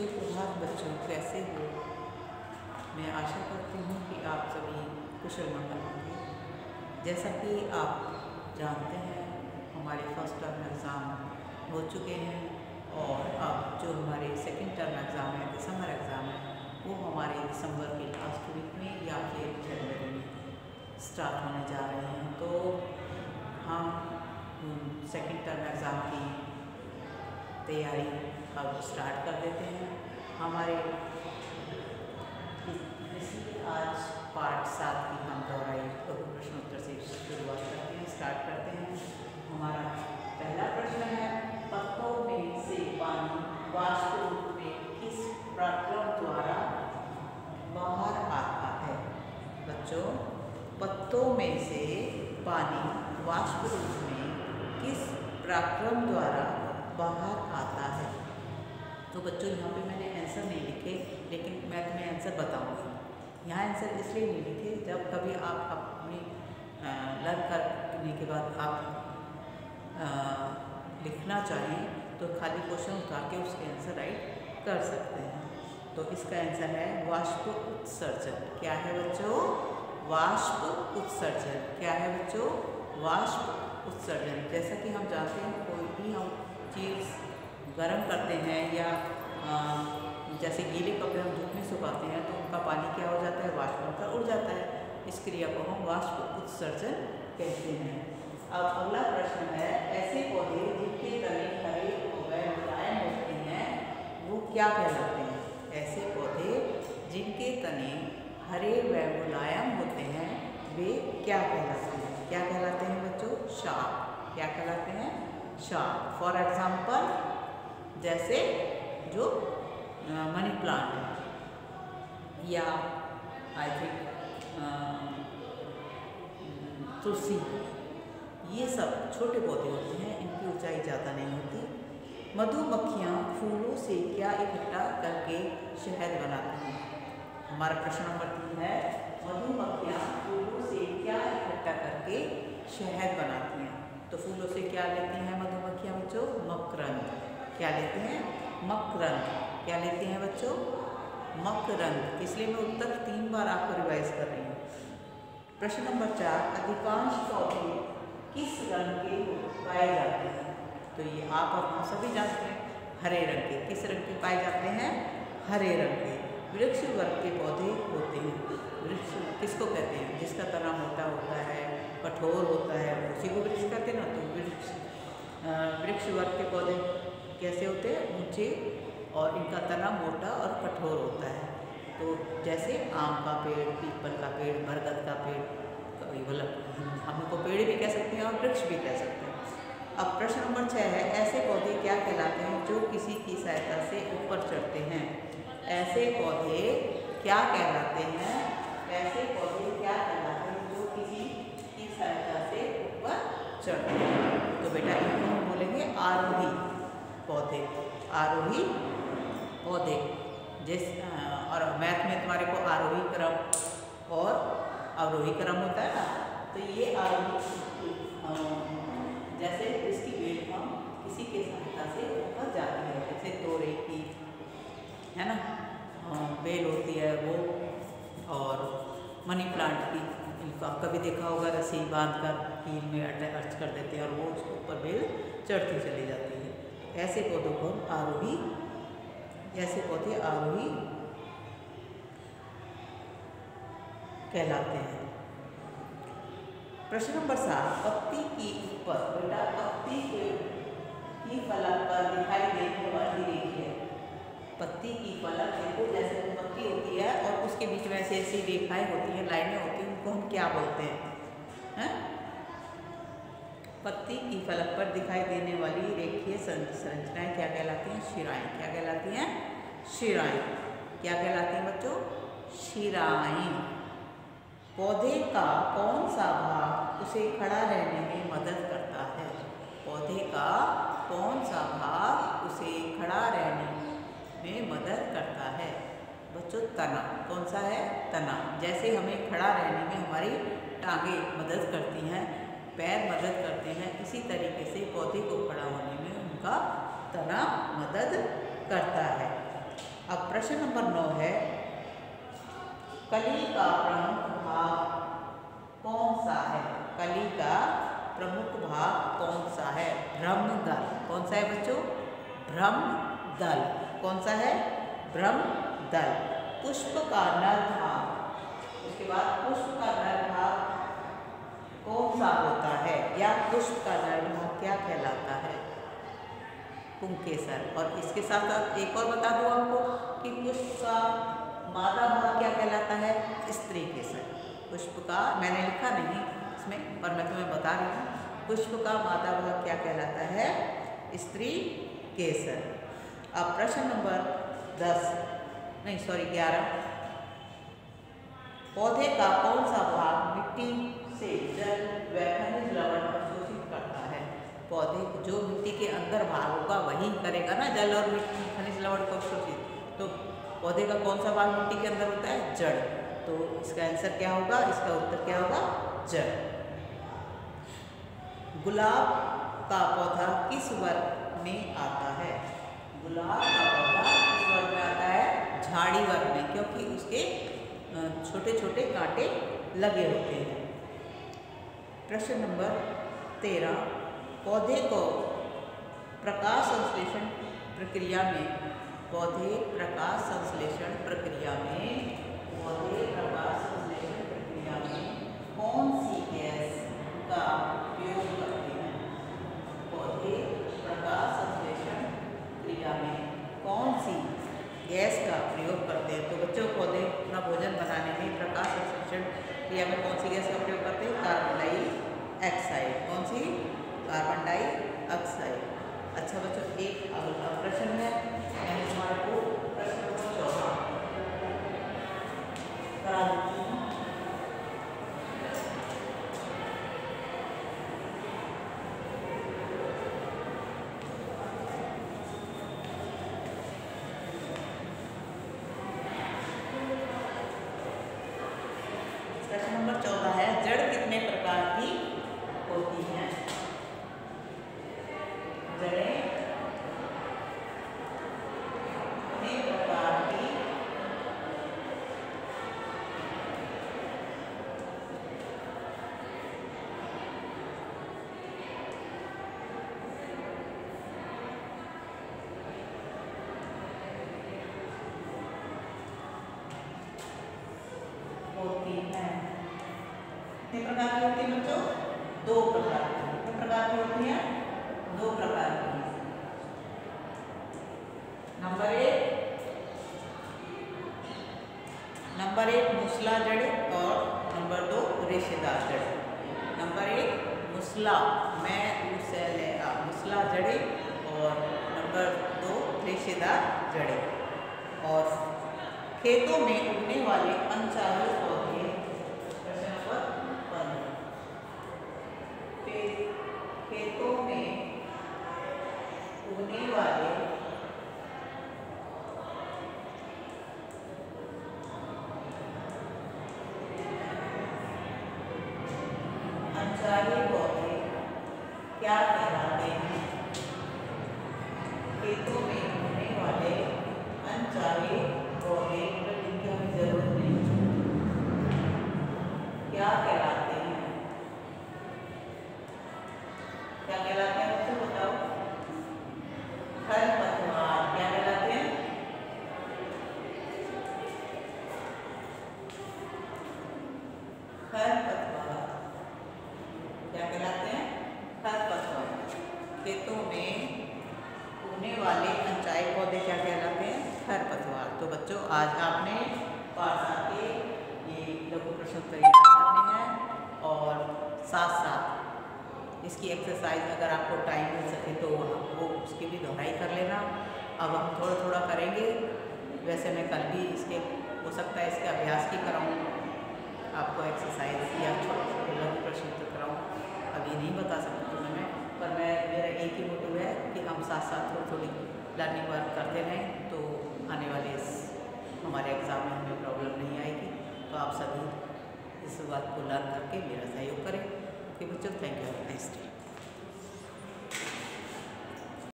सुप्रभात बच्चों कैसे हो मैं आशा करती हूँ कि आप सभी कुशल मंगल होंगे। जैसा कि आप जानते हैं, हमारे फ़र्स्ट टर्म एग्ज़ाम हो चुके हैं और अब जो हमारे सेकंड टर्म एग्ज़ाम है, दिसंबर एग्ज़ाम है, वो हमारे दिसंबर के लास्ट वीक में या फिर जनवरी में स्टार्ट होने जा रहे हैं। तो हम सेकंड टर्म एग्ज़ाम की तैयारी अब स्टार्ट कर देते हैं। हमारे इसलिए आज पार्ट सात की हम दोहराई। लघु प्रश्नोत्तर से शुरुआत करते हैं स्टार्ट करते हैं। हमारा पहला प्रश्न है, पत्तों में से पानी वाष्प रूप में किस प्रक्रम द्वारा बाहर आता है? बच्चों, पत्तों में से पानी वाष्प रूप में किस प्रक्रम द्वारा बाहर आता है? तो बच्चों यहाँ पे मैंने आंसर नहीं लिखे लेकिन मैं तुम्हें आंसर बताऊँगी। यहाँ आंसर इसलिए नहीं लिखे जब कभी आप अपनी लर्न करने के बाद आप आ, लिखना चाहें तो खाली क्वेश्चन उठा के उसके आंसर राइट कर सकते हैं। तो इसका आंसर है वाष्प उत्सर्जन। क्या है बच्चों? वाष्प उत्सर्जन। क्या है बच्चों? वाष्प उत्सर्जन। जैसा कि हम जानते हैं कोई भी हम चीज़ गर्म करते हैं या आ, जैसे गीले कपड़े हम धूप में सुखाते हैं तो उनका पानी क्या हो जाता है? वाष्प बनकर उड़ जाता है। इस क्रिया को हम वाष्प उत्सर्जन कहते हैं। अब अगला प्रश्न है ऐसे पौधे जिनके तने हरे व मुलायम होते हैं वो क्या कहलाते हैं? ऐसे पौधे जिनके तने हरे व मुलायम होते हैं वे क्या कहलाते हैं? क्या कहलाते हैं बच्चों? शाक क्या कहलाते हैं? शाक फॉर एग्ज़ाम्पल जैसे जो मनी प्लांट या आई थिंक तुलसी। ये सब छोटे पौधे होते हैं, इनकी ऊंचाई ज़्यादा नहीं होती। मधुमक्खियाँ फूलों से क्या इकट्ठा करके शहद बनाती हैं? हमारा प्रश्न नंबर तीन है मधुमक्खियाँ फूलों से क्या इकट्ठा करके शहद बनाती हैं? तो फूलों से क्या लेती हैं मधुमक्खियाँ बच्चों? मकरंद। क्या लेते हैं? मकरंद क्या लेते हैं बच्चों? मकरंद इसलिए मैं उत्तर तीन बार आपको रिवाइज कर रही हूँ। प्रश्न नंबर चार, अधिकांश पौधे किस रंग के पाए जाते हैं? तो ये आप और हम सभी जानते हैं, हरे रंग के। किस रंग के पाए जाते हैं? हरे रंग के। वृक्ष वर्ग के पौधे होते हैं। वृक्ष किसको कहते हैं? जिसका तना मोटा होता है, कठोर होता है, उसी को वृक्ष कहते हैं ना? तो वृक्ष वृक्ष वर्ग के पौधे कैसे होते हैं? ऊँचे और इनका तना मोटा और कठोर होता है। तो जैसे आम का पेड़, पीपल का पेड़, बरगद का पेड़ मतलब हम इनको पेड़ भी कह सकते हैं और वृक्ष भी कह सकते हैं। अब प्रश्न नंबर छः है, ऐसे पौधे क्या कहलाते हैं जो किसी की सहायता से ऊपर चढ़ते हैं? ऐसे पौधे क्या कहलाते हैं? ऐसे पौधे क्या कहलाते हैं जो किसी की सहायता से ऊपर चढ़ते हैं? तो बेटा इनको हम बोलेंगे आरोही पौधे, आरोही पौधे, जिस और मैथ में तुम्हारे को आरोही क्रम और अवरोही क्रम होता है ना तो ये आरोही जैसे इसकी बेल हम किसी के सहायता से ऊपर जाती है, जैसे तोरे की है ना बेल होती है वो, और मनी प्लांट की, इनको आप कभी देखा होगा, रस्सी बाँध कर कील में अर्च कर देते हैं और वो उसके ऊपर बेल चढ़ती चली जाती है। ऐसे पौधों को आरोही, ऐसे पौधे आरोही कहलाते हैं। प्रश्न नंबर सात पत्ती की ऊपर, बेटा पत्ती के, की फलक पर दिखाई देने वाली रेख पत्ती की फलक देखो जैसे पत्ती होती है और उसके बीच में ऐसी ऐसी रेखाएँ होती हैं, लाइनें होती हैं, उनको हम क्या बोलते हैं? है? पत्ती की फलक पर दिखाई देने वाली रेखीय संरचनाएँ क्या कहलाती हैं? शिराएँ। क्या कहलाती हैं? शिराएँ। क्या कहलाती हैं बच्चों? शिराएँ। पौधे का कौन सा भाग उसे खड़ा रहने में मदद करता है? पौधे का कौन सा भाग उसे खड़ा रहने में मदद करता है? बच्चों, तना। कौन सा है? तना। जैसे हमें खड़ा रहने में हमारी टांगे मदद करती हैं पैर मदद करते हैं। इसी तरीके से पौधे को खड़ा होने में उनका तना मदद करता है। अब प्रश्न नंबर नौ है, कली का प्रमुख भाग कौन सा है? कली का प्रमुख भाग कौन सा है? भ्रम दल कौन सा है बच्चों? भ्रम दल कौन सा है? भ्रम दल पुष्प का नर भाग। उसके बाद पुष्प का नर भाग कौन सा होता है? या पुष्प का नर भाग क्या कहलाता है? पुंकेसर और इसके साथ साथ एक और बता दूँ आपको कि पुष्प का मादा भाग क्या कहलाता है? स्त्री केसर। पुष्प का मैंने लिखा नहीं इसमें, पर मैं तुम्हें बता रही हूँ। पुष्प का मादा भाग क्या कहलाता है? स्त्री केसर। अब प्रश्न नंबर दस। नहीं सॉरी ग्यारह। पौधे का कौन सा भाग मिट्टी से जल व खनिज लवण अवशोषित करता है। पौधे जो मिट्टी के अंदर भाग होगा वही करेगा ना, जल और मिट्टी, खनिज लवण को अवशोषित तो पौधे का कौन सा भाग मिट्टी के अंदर होता है? जड़। तो इसका आंसर क्या होगा? इसका उत्तर क्या होगा? जड़। गुलाब का पौधा किस वर्ग में आता है? गुलाब का पौधा किस वर्ग में आता है? झाड़ी वर्ग में, क्योंकि उसके छोटे छोटे कांटे लगे होते हैं। प्रश्न नंबर तेरह पौधे को प्रकाश संश्लेषण प्रक्रिया में पौधे प्रकाश संश्लेषण प्रक्रिया में पौधे प्रकाश संश्लेषण प्रक्रिया में कौन सी गैस का उपयोग करते हैं पौधे प्रकाश संश्लेषण क्रिया में कौन सी गैस का प्रयोग करते हैं तो बच्चों पौधे अपना भोजन बनाने में प्रकाश संश्लेषण क्रिया में कौन सी गैस का प्रयोग करते हैं? कार्बन डाई ऑक्साइड कौन सी? कार्बन डाई ऑक्साइड अच्छा बच्चों, एक प्रश्न है। मैंने तुम्हारे को प्रश्न नंबर चौदह करा देती हूँ प्रश्न नंबर चौदह है जड़ कितने प्रकार की होती हैं जड़ें कितने प्रकार की होती हैं कितने प्रकार की होती है बच्चों? दो प्रकार कितने प्रकार की होती हैं? दो प्रकार की। नंबर एक नंबर एक मूसला जड़ और नंबर दो रेशेदार जड़। नंबर एक मूसला, मैं उसे मूसला जड़े और नंबर दो रेशेदार जड़े। और खेतों में उगने वाले अनचाहे पौधे प्रश्न नंबर पंद्रह खे- खेतों में उगने वाले अनचाहे पौधे। क्या कहलाते हैं खेतों में होने वाले अनचाहे पौधे जिनकी हमें ज़रूरत नहीं क्या कहलाते हैं क्या कहलाते हैं बच्चों बताओ खरपतवार क्या कहलाते हैं खरपतवार क्या कहलाते हैं खरपतवार खेतों में उगने वाले अनचाहे पौधे क्या कहलाते हैं खरपतवार तो बच्चों आज आपने पाठा के ये तैयार करने हैं और साथ साथ इसकी एक्सरसाइज अगर आपको टाइम मिल सके तो वो उसकी भी दोहराई कर लेना। अब हम थोड़ा थोड़ा करेंगे। वैसे मैं कल भी इसके, हो सकता है इसके अभ्यास की कराऊँ। आपको एक्सरसाइज या छोटे छोटे लघु प्रश्न तो कराऊँ। अभी नहीं बता सकती तुम्हें मैं, पर मैं, मेरा एक ही मोटिव है कि हम साथ साथ थोड़ी थोड़ी लर्निंग वर्क करते रहें तो आने वाले इस, हमारे एग्ज़ाम में हमें प्रॉब्लम नहीं आएगी। तो आप सभी इस बात को लर्न करके मेरा सहयोग करें। ओके बच्चों थैंक यू नेक्स्ट डे